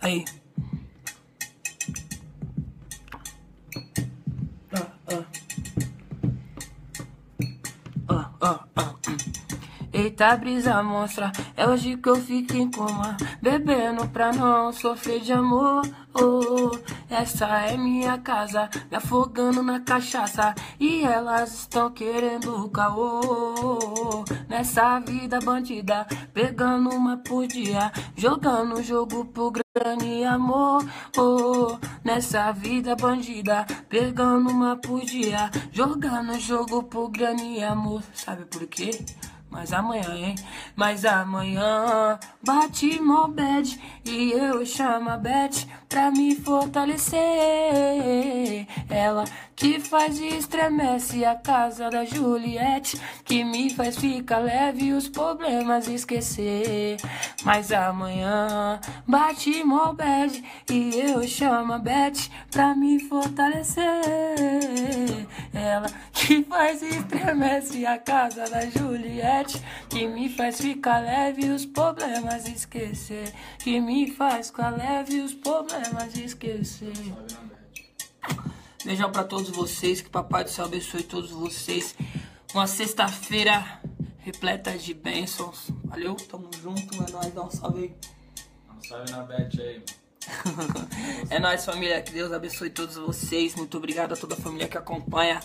Aí. Eita brisa monstra, é hoje que eu fico em coma Bebendo pra não sofrer de amor. Oh, Essa é minha casa, me afogando na cachaça. E elas estão querendo caô. Nessa vida bandida, pegando uma por dia Jogando jogo pro grande amor. Oh, Nessa vida bandida, pegando uma por dia Jogando jogo pro grande amor. Sabe por quê? Mas amanhã, hein? Mas amanhã bate mó bad e eu chamo a Beth pra me fortalecer. Ela que faz e estremece a casa da Juliette, que me faz ficar leve e os problemas esquecer. Mas amanhã bate mó bad e eu chamo a Beth pra me fortalecer. Ela que faz estremece a casa da Juliette, que me faz ficar leve os problemas esquecer. Que me faz ficar leve os problemas esquecer. Beijão pra todos vocês, que Papai do Céu abençoe todos vocês. Uma sexta-feira repleta de bênçãos. Valeu, tamo junto, é nóis, dá um salve aí. Não sabe na bet aí, mano. É nóis, família. Que Deus abençoe todos vocês. Muito obrigado a toda a família que acompanha.